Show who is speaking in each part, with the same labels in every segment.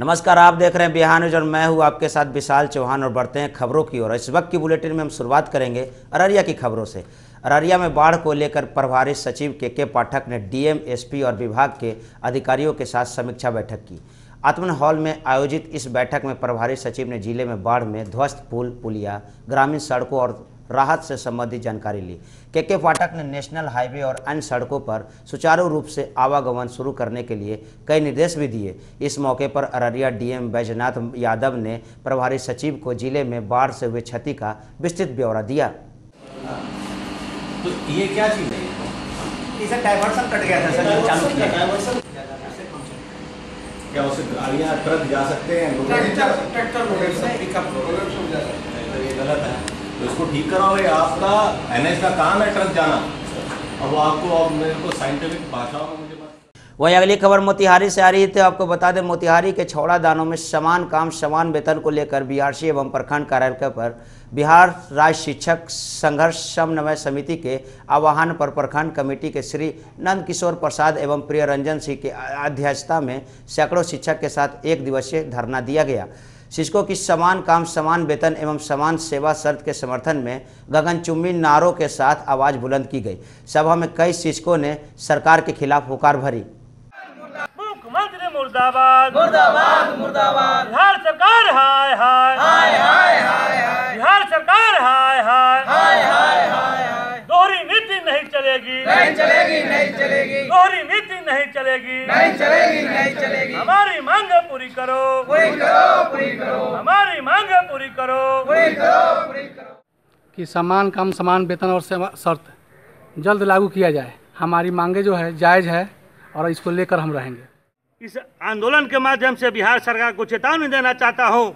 Speaker 1: नमस्कार आप देख रहे हैं बिहार न्यूज और मैं हूं आपके साथ विशाल चौहान और बढ़ते हैं खबरों की ओर इस वक्त की बुलेटिन में हम शुरुआत करेंगे अररिया की खबरों से अररिया में बाढ़ को लेकर प्रभारी सचिव के के पाठक ने डीएम एसपी और विभाग के अधिकारियों के साथ समीक्षा बैठक की आत्मन हॉल में आयोजित इस बैठक में प्रभारी सचिव ने जिले में बाढ़ में ध्वस्त पुल पुलिया ग्रामीण सड़कों और राहत से संबंधित जानकारी ली के के फाटक ने नेशनल हाईवे और अन्य सड़कों पर सुचारू रूप से आवागमन शुरू करने के लिए कई निर्देश भी दिए इस मौके पर अररिया डीएम बैजनाथ यादव ने प्रभारी सचिव को जिले में बाढ़ से हुए क्षति का विस्तृत ब्यौरा दिया तो ये क्या चीज़ है कट गया था सर चालू किया क्या उसे ट्रक जा सकते हैं ट्रैक्टर ट्रैक्टर पिकअप जा सकते हैं तो ये गलत है तो इसको ठीक करा भाई आपका एन का काम है ट्रक जाना अब आपको अब मेरे को साइंटिफिक भाषा में मुझे वहीं अगली खबर मोतिहारी से आ रही थी आपको बता दें मोतिहारी के छौड़ा दानों में समान काम समान वेतन को लेकर बीआरसी एवं प्रखंड कार्यालय पर बिहार राज्य शिक्षक संघर्ष समन्वय समिति के आह्वान पर प्रखंड कमेटी के श्री नंद किशोर प्रसाद एवं प्रिय रंजन सिंह की अध्यक्षता में सैकड़ों शिक्षक के साथ एक दिवसीय धरना दिया गया शिक्षकों की समान काम समान वेतन एवं समान सेवा शर्त के समर्थन में गगनचुम्बी नारों के साथ आवाज़ बुलंद की गई सभा में कई शिक्षकों ने सरकार के खिलाफ हुकार भरी मुख्यमंत्री मुर्दाबाद मुर्दाबाद मुर्दाबाद बिहार सरकार हाय हाय हाय हाय हाय बिहार सरकार हाय हाय हाय हाय हाय चलेगी नहीं चलेगी नहीं चलेगी गोरी नीति नहीं चलेगी नहीं चलेगी नहीं चलेगी हमारी मांग पूरी करो पूरी करो पूरी करो हमारी मांग पूरी करो पूरी करो पूरी करो कि समान काम समान वेतन और शर्त जल्द लागू किया जाए हमारी मांगे जो है जायज़ है और इसको लेकर हम रहेंगे इस आंदोलन के माध्यम से बिहार सरकार को चेतावनी देना चाहता हूँ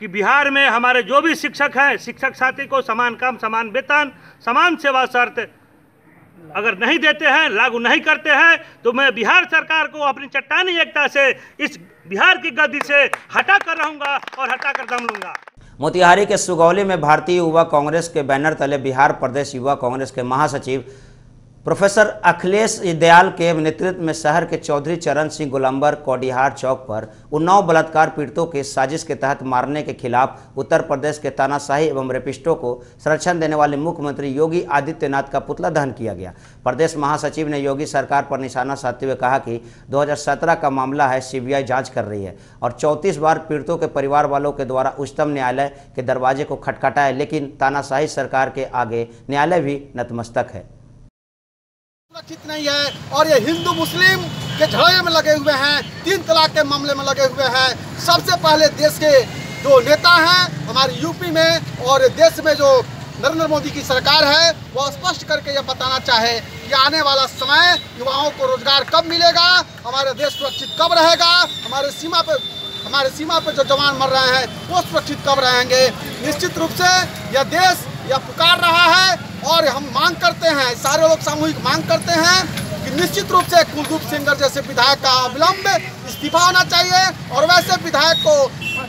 Speaker 1: कि बिहार में हमारे जो भी शिक्षक हैं शिक्षक साथी को समान काम समान वेतन समान सेवा शर्त अगर नहीं देते हैं लागू नहीं करते हैं तो मैं बिहार सरकार को अपनी चट्टानी एकता से इस बिहार की गद्दी से हटा कर रहूंगा और हटा कर दम लूंगा मोतिहारी के सुगौली में भारतीय युवा कांग्रेस के बैनर तले बिहार प्रदेश युवा कांग्रेस के महासचिव प्रोफेसर अखिलेश दयाल के नेतृत्व में शहर के चौधरी चरण सिंह गोलंबर कौडिहार चौक पर उन्नाव बलात्कार पीड़ितों के साजिश के तहत मारने के खिलाफ उत्तर प्रदेश के तानाशाही एवं रेपिस्टों को संरक्षण देने वाले मुख्यमंत्री योगी आदित्यनाथ का पुतला दहन किया गया प्रदेश महासचिव ने योगी सरकार पर निशाना साधते हुए कहा कि दो का मामला है सीबीआई जाँच कर रही है और चौंतीस बार पीड़ितों के परिवार वालों के द्वारा उच्चतम न्यायालय के दरवाजे को खटखटाया लेकिन तानाशाही सरकार के आगे न्यायालय भी नतमस्तक है निश्चित नहीं है और ये हिंदू मुस्लिम के झड़े में लगे हुए हैं तीन तलाक के मामले में लगे हुए हैं सबसे पहले देश के जो नेता हैं हमारे यूपी में और देश में जो नरेंद्र मोदी की सरकार है वह स्पष्ट करके यह बताना चाहे कि आने वाला समय युवाओं को रोजगार कब मिलेगा हमारे देश सुरक्षित कब रहेगा हमारे सीमा पर हमारे सीमा पर जो जवान मर रहे हैं वो सुरक्षित कब रहेंगे निश्चित रूप से यह देश यह पुकार रहा है और हम मांग करते हैं सारे लोग सामूहिक मांग करते हैं कि निश्चित रूप से कुलदीप सिंगर जैसे विधायक का अविलंब इस्तीफा होना चाहिए और वैसे विधायक को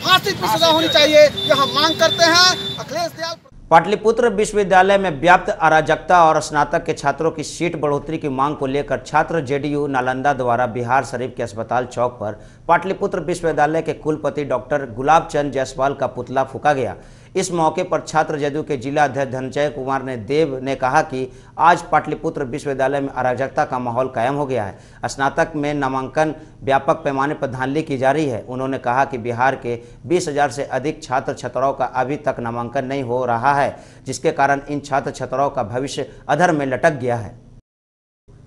Speaker 1: फांसी की सजा होनी चाहिए यह हम मांग करते हैं अखिलेश दयाल पाटलिपुत्र विश्वविद्यालय में व्याप्त अराजकता और स्नातक के छात्रों की सीट बढ़ोतरी की मांग को लेकर छात्र जेडीयू नालंदा द्वारा बिहार शरीफ के अस्पताल चौक पर पाटलिपुत्र विश्वविद्यालय के कुलपति डॉक्टर गुलाब चंद जायसवाल का पुतला फूका गया इस मौके पर छात्र जदयू के जिला अध्यक्ष धनजय कुमार ने देव ने कहा कि आज पाटलिपुत्र विश्वविद्यालय में अराजकता का माहौल कायम हो गया है स्नातक में नामांकन व्यापक पैमाने पर धांधली की जा रही है उन्होंने कहा कि बिहार के 20,000 से अधिक छात्र छात्राओं का अभी तक नामांकन नहीं हो रहा है जिसके कारण इन छात्र छात्राओं का भविष्य अधर में लटक गया है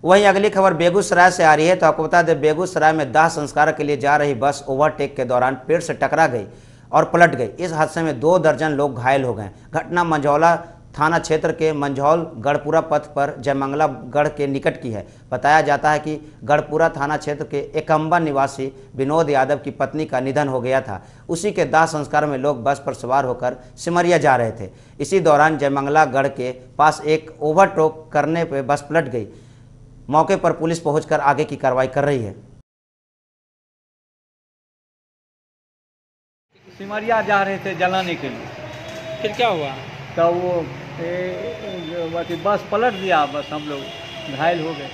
Speaker 1: वहीं अगली खबर बेगूसराय से आ रही है तो आपको बता दें बेगूसराय में दाह संस्कार के लिए जा रही बस ओवरटेक के दौरान पेड़ से टकरा गई और पलट गई इस हादसे में दो दर्जन लोग घायल हो गए घटना मंझौला थाना क्षेत्र के मंझौल गढ़पुरा पथ पर जयमंगला गढ़ के निकट की है बताया जाता है कि गढ़पुरा थाना क्षेत्र के एकम्बा निवासी विनोद यादव की पत्नी का निधन हो गया था उसी के दाह संस्कार में लोग बस पर सवार होकर सिमरिया जा रहे थे इसी दौरान जयमंगला गढ़ के पास एक ओवरटोक करने पर बस पलट गई मौके पर पुलिस पहुंचकर आगे की कार्रवाई कर रही है सिमरिया जा रहे थे जलाने के लिए फिर क्या हुआ तो वो ए, बस पलट दिया बस हम लोग घायल हो गए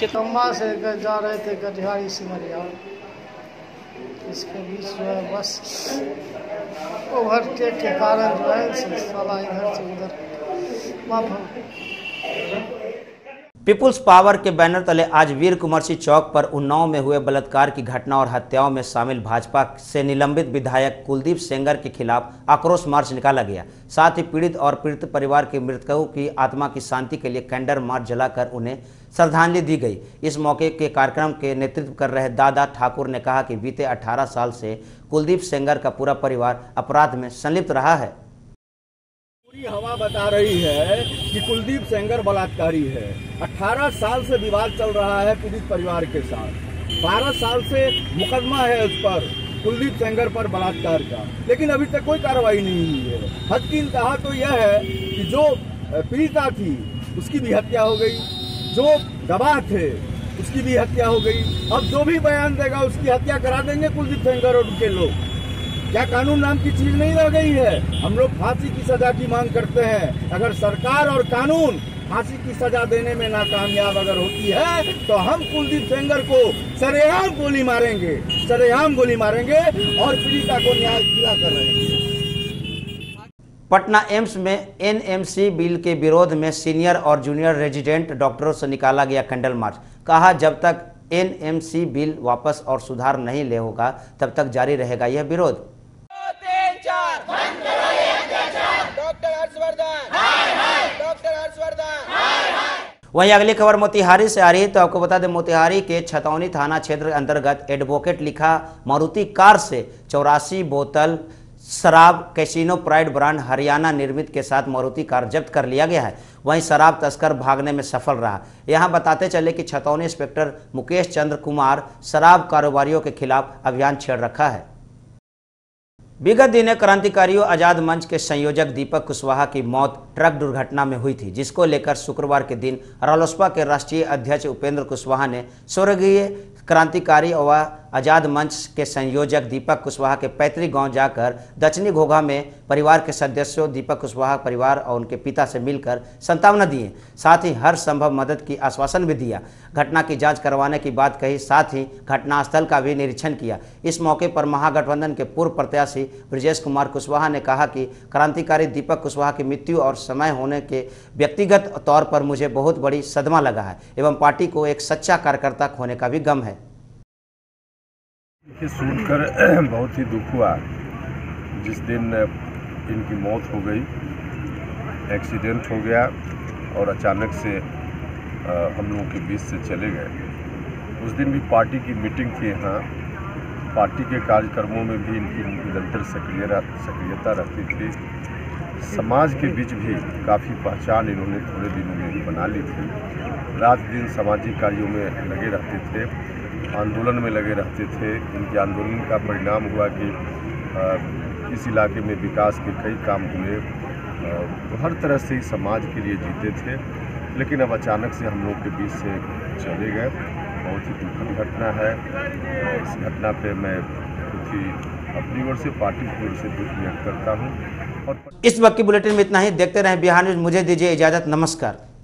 Speaker 1: कितम्बा तो से जा रहे थे कटिहारी सिमरिया इसके बीच जो है बस
Speaker 2: ओवरटेक के कारण जो है साला इधर
Speaker 1: से उधर माफ पीपुल्स पावर के बैनर तले आज वीर कुमार सिंह चौक पर उन्नाव में हुए बलात्कार की घटना और हत्याओं में शामिल भाजपा से निलंबित विधायक कुलदीप सेंगर के खिलाफ आक्रोश मार्च निकाला गया साथ ही पीड़ित और पीड़ित परिवार के मृतकों की आत्मा की शांति के लिए कैंडर मार्च जलाकर उन्हें श्रद्धांजलि दी गई इस मौके के कार्यक्रम के नेतृत्व कर रहे दादा ठाकुर ने कहा कि बीते अठारह साल से कुलदीप सेंगर का पूरा परिवार अपराध में संलिप्त रहा है हवा बता रही है कि कुलदीप सेंगर बलात्कारी है 18 साल से विवाद चल रहा है पीड़ित परिवार के साथ 12 साल से मुकदमा है उस पर कुलदीप सेंगर पर बलात्कार का लेकिन अभी तक कोई कार्रवाई नहीं हुई है हद की इंतहा तो यह है कि जो पीड़िता थी उसकी भी हत्या हो गई जो गवाह थे उसकी भी हत्या हो गई अब जो भी बयान देगा उसकी हत्या करा देंगे कुलदीप सेंगर और उनके लोग क्या कानून नाम की चीज नहीं रह गई है हम लोग फांसी की सजा की मांग करते हैं अगर सरकार और कानून फांसी की सजा देने में नाकामयाब अगर होती है तो हम कुलदीप सेंगर को सरेआम गोली मारेंगे सरेआम गोली मारेंगे और पीड़िता को न्याय दिला कर रहेंगे पटना एम्स में एनएमसी बिल के विरोध में सीनियर और जूनियर रेजिडेंट डॉक्टरों से निकाला गया कैंडल मार्च कहा जब तक एनएमसी बिल वापस और सुधार नहीं ले होगा तब तक जारी रहेगा यह विरोध वहीं अगली खबर मोतिहारी से आ रही है तो आपको बता दें मोतिहारी के छतौनी थाना क्षेत्र अंतर्गत एडवोकेट लिखा मारुति कार से चौरासी बोतल शराब कैसीनो प्राइड ब्रांड हरियाणा निर्मित के साथ मारुति कार जब्त कर लिया गया है वहीं शराब तस्कर भागने में सफल रहा यहां बताते चले कि छतौनी इंस्पेक्टर मुकेश चंद्र कुमार शराब कारोबारियों के खिलाफ अभियान छेड़ रखा है विगत दिन क्रांतिकारियों आजाद मंच के संयोजक दीपक कुशवाहा की मौत ट्रक दुर्घटना में हुई थी जिसको लेकर शुक्रवार के दिन रालोसपा के राष्ट्रीय अध्यक्ष उपेंद्र कुशवाहा ने स्वर्गीय क्रांतिकारी व आज़ाद मंच के संयोजक दीपक कुशवाहा के पैतृक गांव जाकर दक्षिणी घोघा में परिवार के सदस्यों दीपक कुशवाहा परिवार और उनके पिता से मिलकर संतावना दिए साथ ही हर संभव मदद की आश्वासन भी दिया घटना की जांच करवाने की बात कही साथ ही घटनास्थल का भी निरीक्षण किया इस मौके पर महागठबंधन के पूर्व प्रत्याशी ब्रजेश कुमार कुशवाहा ने कहा कि क्रांतिकारी दीपक कुशवाहा की मृत्यु और समय होने के व्यक्तिगत तौर पर मुझे बहुत बड़ी सदमा लगा है एवं पार्टी को एक सच्चा कार्यकर्ता खोने का भी गम है देखिए सूट कर बहुत ही दुख हुआ जिस दिन इनकी मौत हो गई एक्सीडेंट हो गया और अचानक से हम लोगों के बीच से चले गए उस दिन भी पार्टी की मीटिंग थी यहाँ पार्टी के कार्यक्रमों में भी इनकी निरंतर सक्रिय सक्रियता रहती थी समाज के बीच भी काफ़ी पहचान इन्होंने थोड़े दिनों में बना ली थी रात दिन सामाजिक कार्यों में लगे रहते थे आंदोलन में लगे रहते थे उनके आंदोलन का परिणाम हुआ कि इस इलाके में विकास के कई काम हुए तो हर तरह से समाज के लिए जीते थे लेकिन अब अचानक से हम लोग के बीच से चले गए बहुत ही दुखद घटना है इस घटना पे मैं कुछ ही अपनी ओर से पार्टी की ओर से दुख व्यक्त करता हूँ और इस वक्त की बुलेटिन में इतना ही देखते रहें बिहार न्यूज़ मुझे दीजिए इजाज़त नमस्कार